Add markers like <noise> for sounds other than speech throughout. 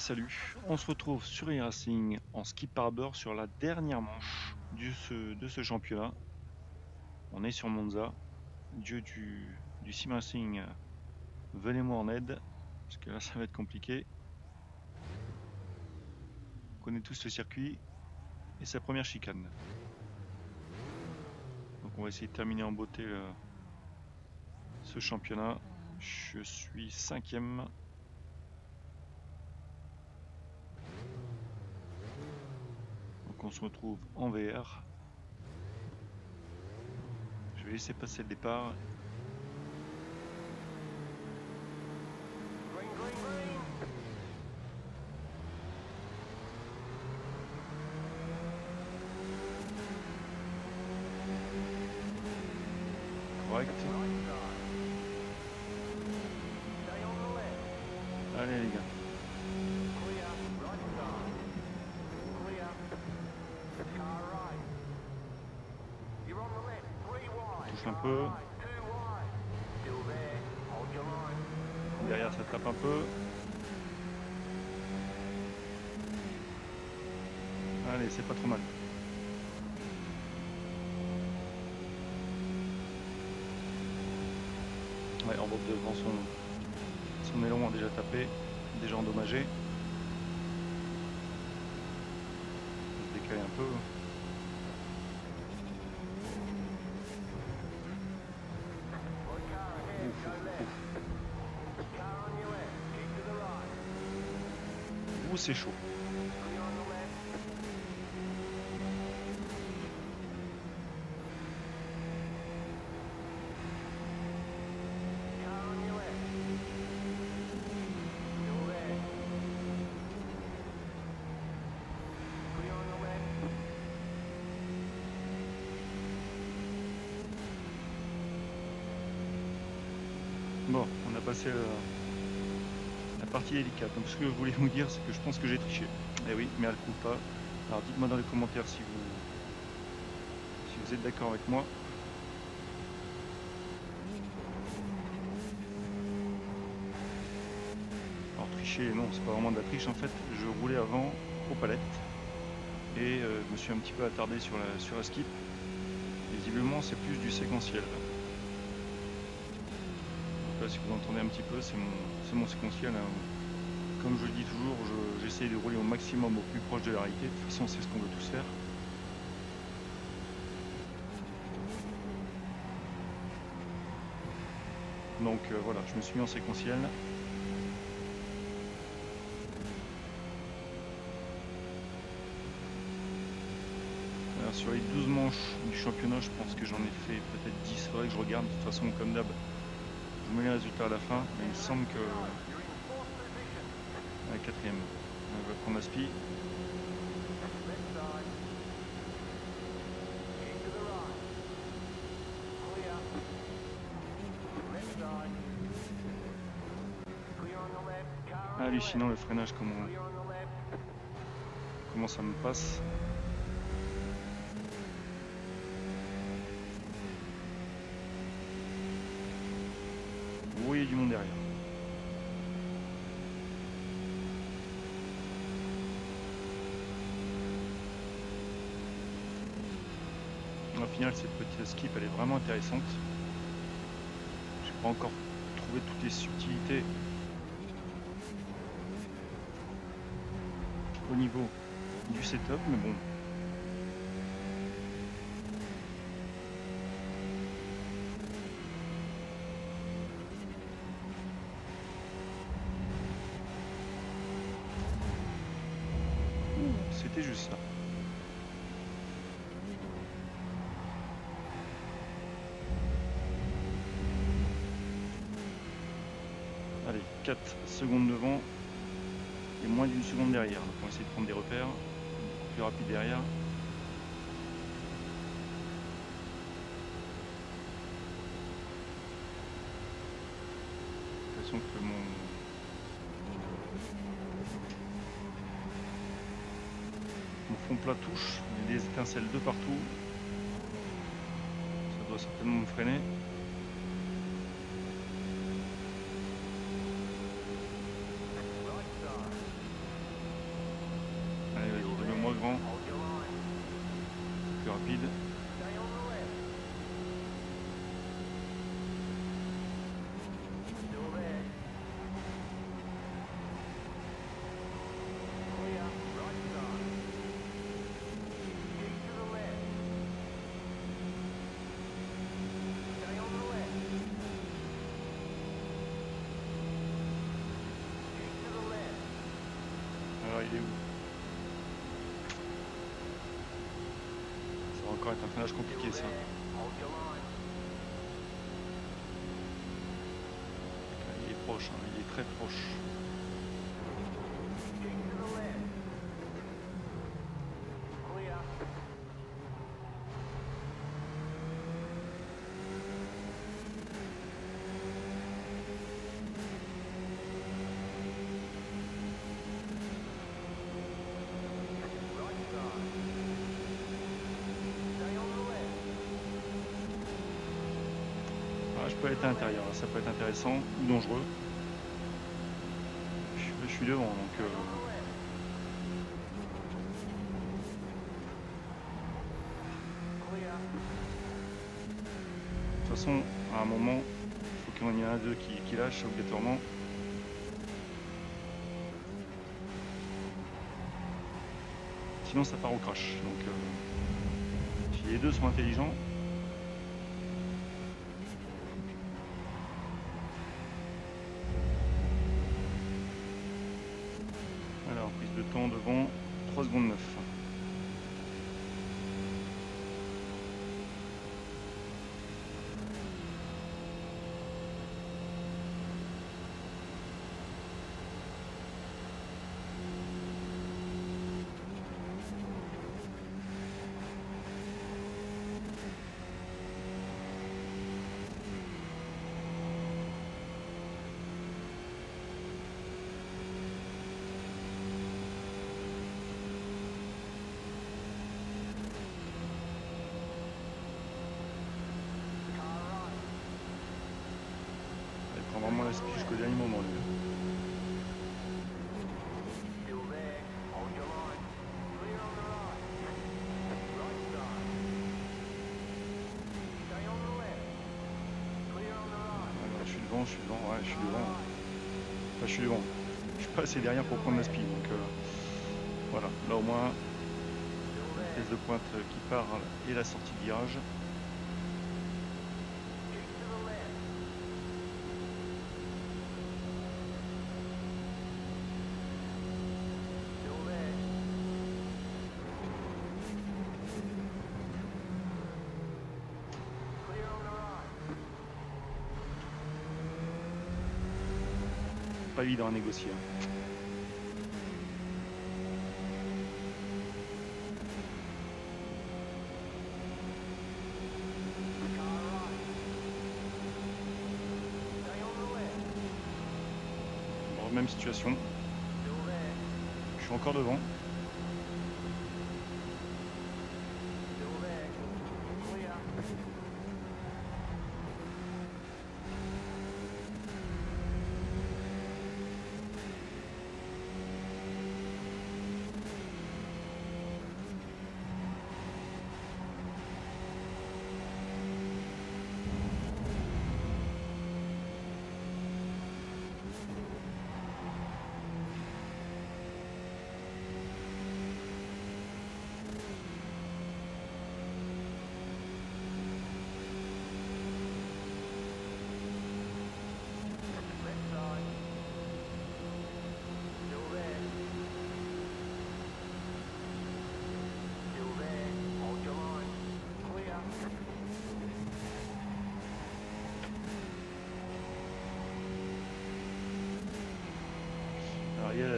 salut, on se retrouve sur e-racing en skip harbor sur la dernière manche de ce, de ce championnat. On est sur Monza, dieu du, du sim racing, venez-moi en aide, parce que là ça va être compliqué. On connaît tous le circuit et sa première chicane. Donc on va essayer de terminer en beauté euh, ce championnat. Je suis cinquième. On se retrouve en VR. Je vais laisser passer le départ. Your line. Derrière ça tape un peu. Allez, c'est pas trop mal. Ouais, en bord devant son, son aileron a déjà tapé, déjà endommagé. Décaler un peu. The left. Bon, on a passé euh, Donc ce que je voulais vous dire, c'est que je pense que j'ai triché. Eh oui, mais elle coupe pas. Alors dites-moi dans les commentaires si vous si vous êtes d'accord avec moi. Alors tricher, non, c'est pas vraiment de la triche en fait. Je roulais avant aux palettes et euh, je me suis un petit peu attardé sur la sur la skip. Visiblement, c'est plus du séquentiel. là. Donc là, si vous entendez un petit peu, c'est mon, mon séquentiel. hein. Comme je le dis toujours, je- j'essaie de rouler au maximum au plus proche de la réalité. De toute façon, c'est ce qu'on veut tous faire. Donc euh, voilà, je me suis mis en séquentiel. Alors, sur les 12 manches du championnat, je pense que j'en ai fait peut-être 10. Faudrait que je regarde. De toute façon, comme d'hab, je vous mets les résultats à la fin. Mais il me semble que quatrième. On va prendre la spi. Left side. Keep to the right. Clear. Left side. Clear on the left. Car on the Hallucinant le freinage, comment, comment ça me passe. Vous voyez du monde derrière. Au cette petite skip, elle est vraiment intéressante. J'ai pas encore trouvé toutes les subtilités au niveau du setup, mais bon. C'était juste ça. Allez, 4 secondes devant et moins d'une seconde derrière. Donc on va essayer de prendre des repères plus rapide derrière. J'ai l'impression que mon mon fond plat touche, il y a des étincelles de partout. Ça doit certainement me freiner. Va être un freinage compliqué ça. Il est proche, hein, il est très proche. Peux être à l'intérieur, ça peut être intéressant ou dangereux. Je, suis- devant donc euh, de toute façon à un moment il faut qu'il y en ait un d'eux qui, qui lâche obligatoirement. Sinon ça part au crash. Donc euh, si les deux sont intelligents, Devant, 3 secondes 9. Je suis devant, je suis devant. Enfin, je suis devant. Je suis pas assez derrière pour prendre la speed. Donc euh, voilà, là au moins, there. pièce de pointe qui part et la sortie de virage. Évident à négocier. même situation, je suis encore devant.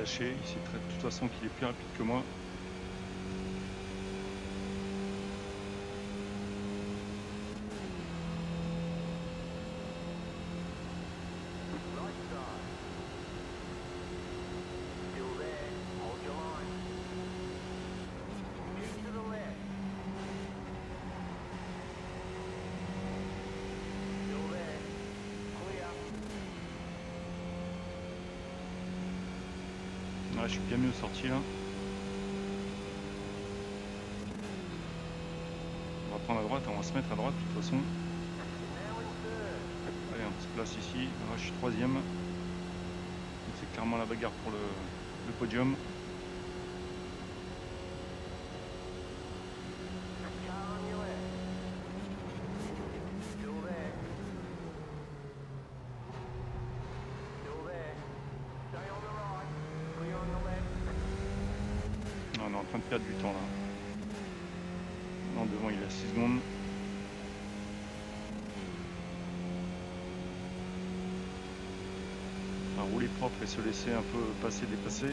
Il sait très- de toute façon qu'il est plus rapide que moi. Mettre à droite de toute façon. Allez, on se place ici. Je suis troisième. C'est clairement la bagarre pour le podium. Car on your left. Still there. Still there. Stay on the right. Clear on the left. Non, on est en train de perdre du temps là. Non, devant il a 6 secondes. À rouler propre et se laisser un peu passer, dépasser.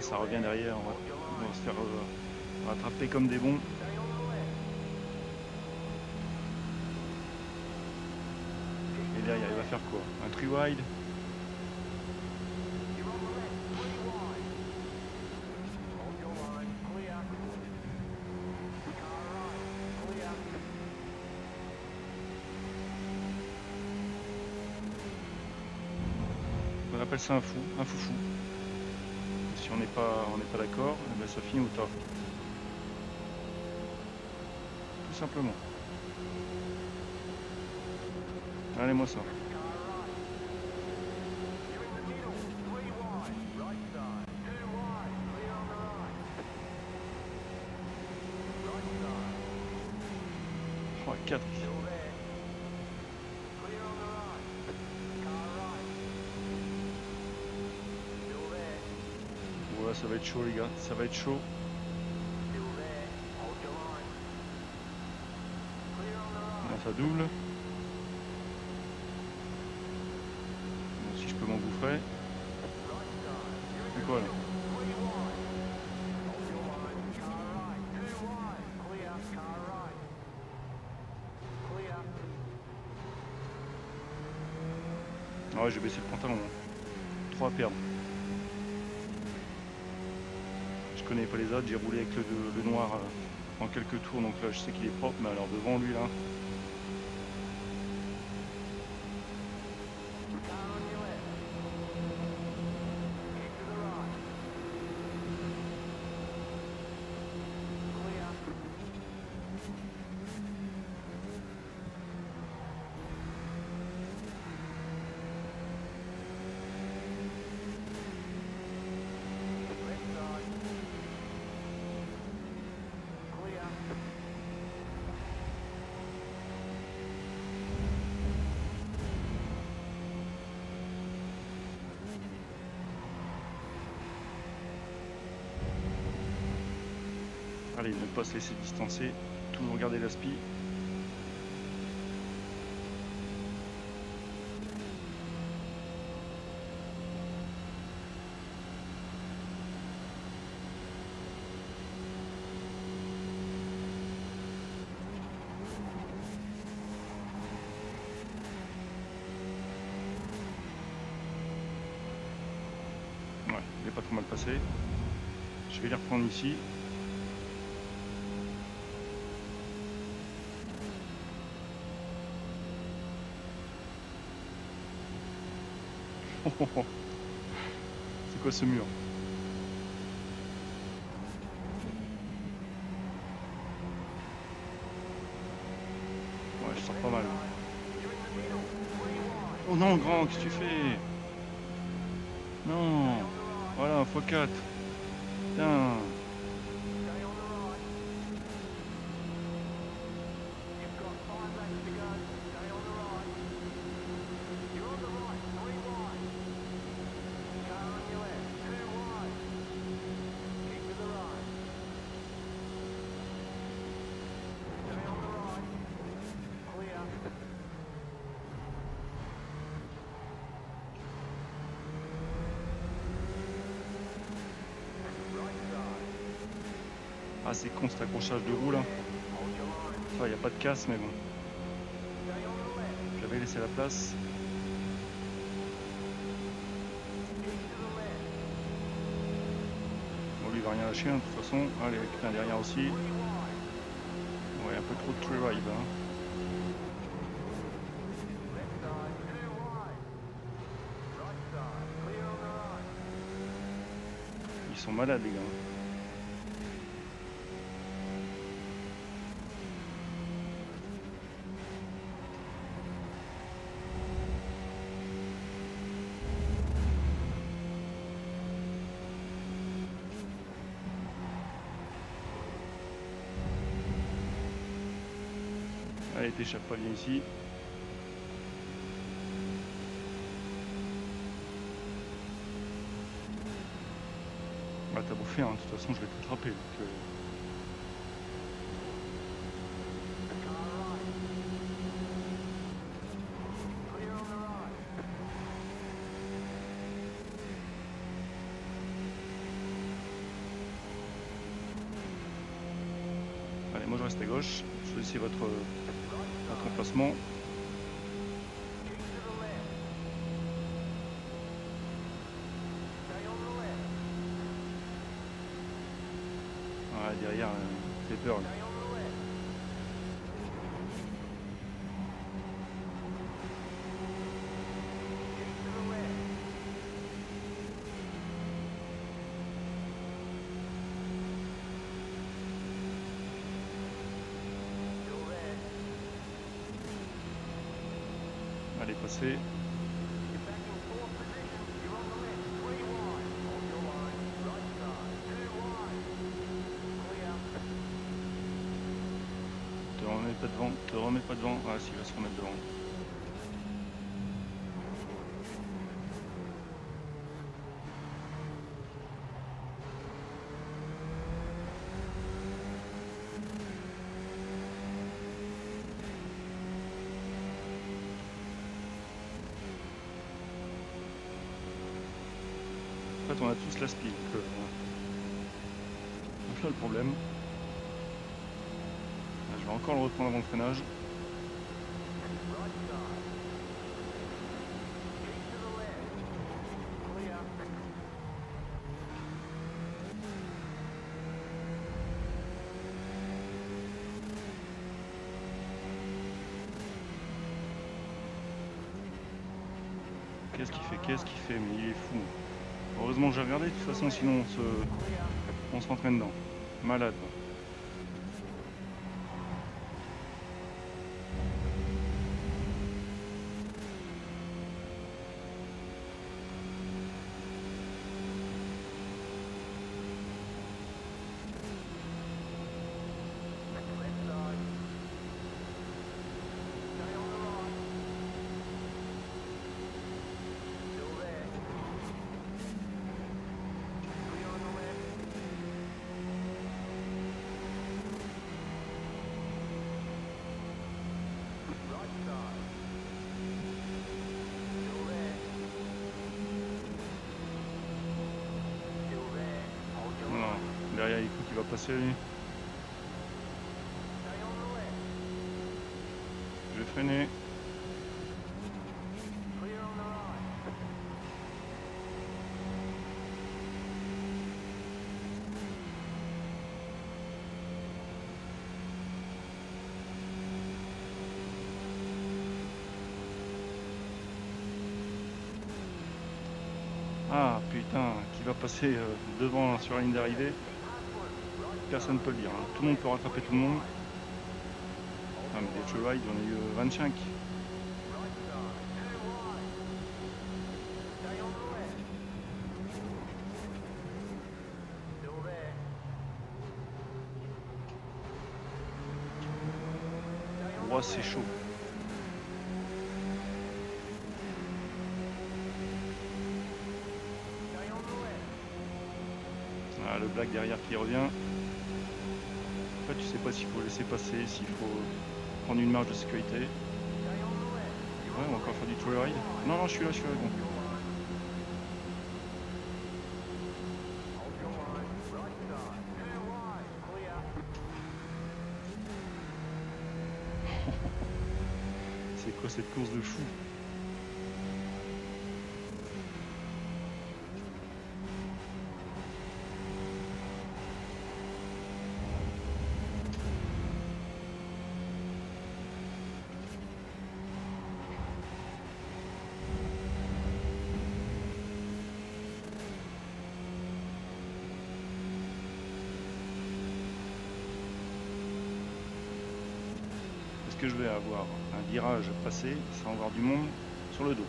Ça revient derrière. On va, se faire euh, rattraper comme des bons. Et derrière, il va faire quoi? Un three wide? On appelle ça un fou, un foufou. Si on n'est pas, on pas d'accord, eh ben ça finit au top. Tout simplement. Allez moi ça. Chaud les gars, ça va être chaud. Ça double. Bon, si je peux. You're in C'est quoi là. Ah ouais, j'ai baissé le pantalon. 3 à perdre. Je connais pas les autres, j'ai roulé avec le, le noir euh, en quelques tours, donc là je sais qu'il est propre, mais alors devant lui là, allez, ne pas se laisser distancer, toujours garder la spi. Ouais, il est pas trop mal passé. Je vais les reprendre ici. <laughs> C'est quoi ce mur Ouais, je sors pas mal. Oh non, grand, qu'est-ce que tu fais? Non Voilà, x4. Putain rien lâcher, hein, de toute façon. Allez, putain, derrière aussi. Ouais, un peu trop de tree ride. Hein. Ils sont malades, les gars. T'échappes pas bien ici. Bah t'as bouffé, hein. de toute façon je vais t'attraper. Donc, euh. Allez, moi je reste à gauche. Laisser votre, Side. emplacement. Derrière, euh, fait peur. Wide. Clear. Te remets pas devant. Te remets pas devant. Ah, si, il va se remettre devant. En fait, on a tous la speed. Donc, euh, donc là, le problème. Ah, Je vais encore le reprendre avant le Qu'est-ce qu'il fait? Qu'est-ce qu'il fait? Mais il est fou. Heureusement que j'ai regardé, de toute façon, sinon on se, on se rentrait dedans. Malade. Je vais freiner. Ah putain, qui va passer euh, devant sur la ligne d'arrivée Personne ne peut le dire. hein. Tout le monde peut rattraper tout le monde. Ah, mais des true ride, on a eu euh, 25. Right side. Two wide. Stay on the left. Still there. Stay on Ouah, the c'est chaud. Ah, le black derrière qui revient tu sais pas s'il faut laisser passer, s'il faut prendre une marge de sécurité. Ouais, on va encore faire du trolley ride. Non, non, je suis là, je suis là, bon. <laughs> C'est quoi cette course de fou? Que je vais avoir un virage passé sans avoir du monde sur le dos.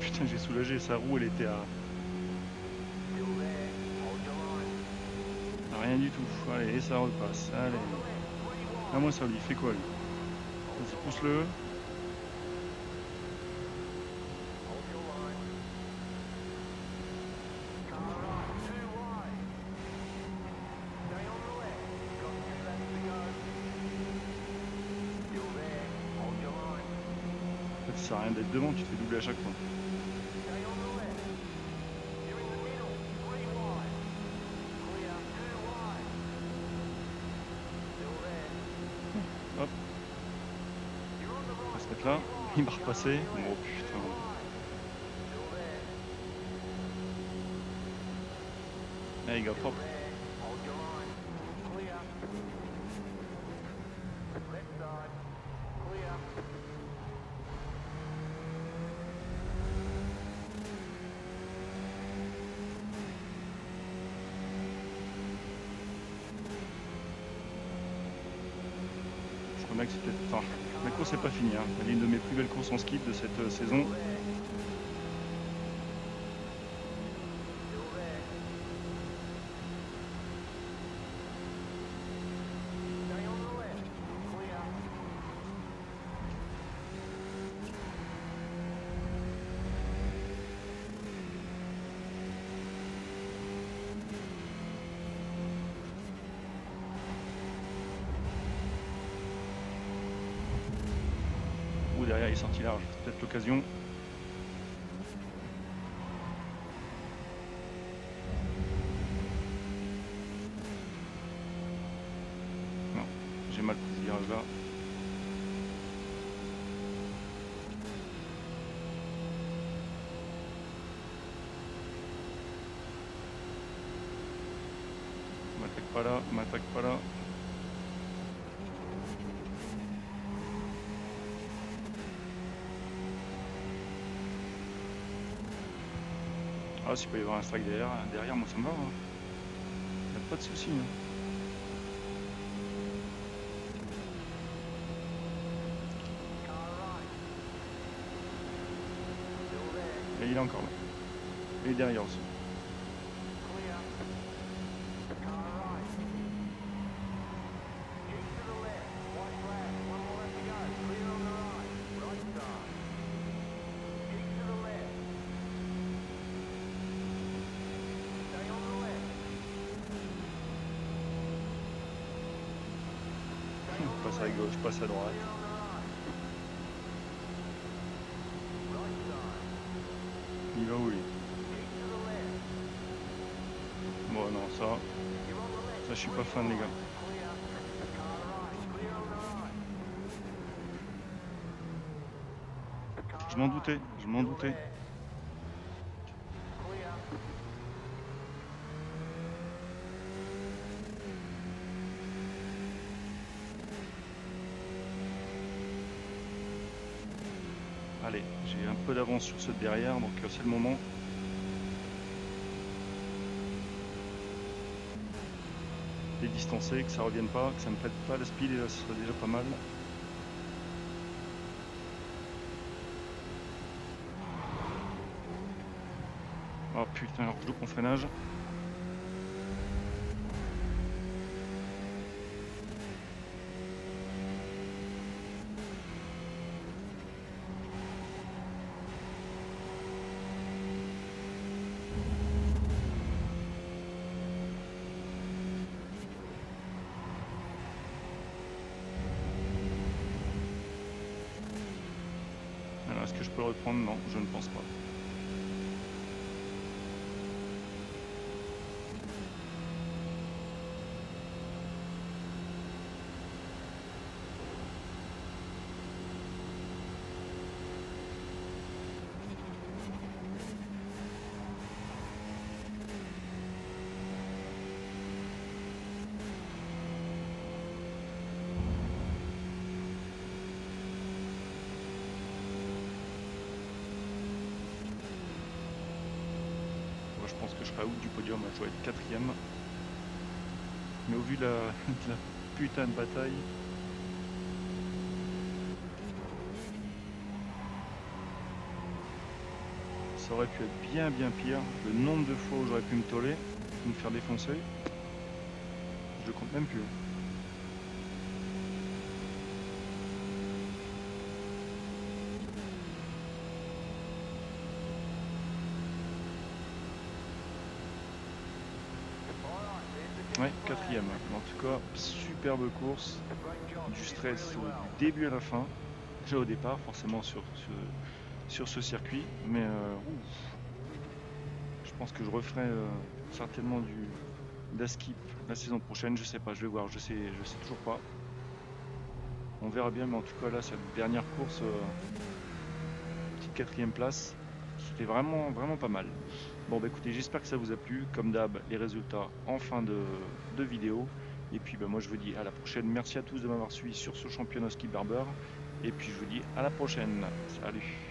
Putain, j'ai soulagé, sa roue elle était à, rien du tout. Allez, ça repasse. Allez. Ah, moi ça lui fait quoi lui? Pousse-le. Ça sert à rien d'être devant, tu fais doubler à chaque fois. Repassé. Oh putain. Still there. Allez, gars, propre. There. Hold your line. Clear. Left side. Clear. Je crois bien que c'est peut-être. Enfin, la course n'est pas finie. Hein. Elle est une de mes plus belles courses en ski de cette euh, saison. Still there. Stay on the left. Clear. Ou derrière, il est sorti large. C'est peut-être l'occasion. Non, j'ai mal pris ce virage là. M'attaque pas là, m'attaque pas là. Ah, s'il peut y avoir un strike derrière, derrière moi ça me va. Hein. Y a pas de souci. hein. Et il est encore là. Et derrière aussi. Gauche, passe à droite. Il va où lui. Bon non ça, ça je suis pas fan les gars. Je m'en doutais, je m'en doutais. there. Clear. Allez, j'ai un peu d'avance sur ceux de derrière, donc euh, c'est le moment. Les distancer, que ça revienne pas, que ça me pète pas la speed et là ce serait déjà pas mal. Oh putain, alors je loupe mon freinage. Je pense que je serai out du podium, je dois être quatrième. Mais au vu <laughs> de la, putain de bataille, ça aurait pu être bien bien pire. Le nombre de fois où j'aurais pu me toller, me faire défoncer, je compte même plus. Ouais, quatrième. En tout cas, superbe course, du stress du début à la fin. Déjà au départ, forcément sur ce, circuit, mais euh, je pense que je referai euh, certainement du d'Askip la saison prochaine. Je sais pas, je vais voir, je sais, je sais toujours pas. On verra bien, mais en tout cas là, cette dernière course, euh, petite quatrième place, c'était vraiment, vraiment pas mal. Bon bah écoutez, j'espère que ça vous a plu. Comme d'hab, les résultats en fin de, vidéo. Et puis bah, moi je vous dis à la prochaine. Merci à tous de m'avoir suivi sur ce championnat ski barber. Et puis je vous dis à la prochaine. Salut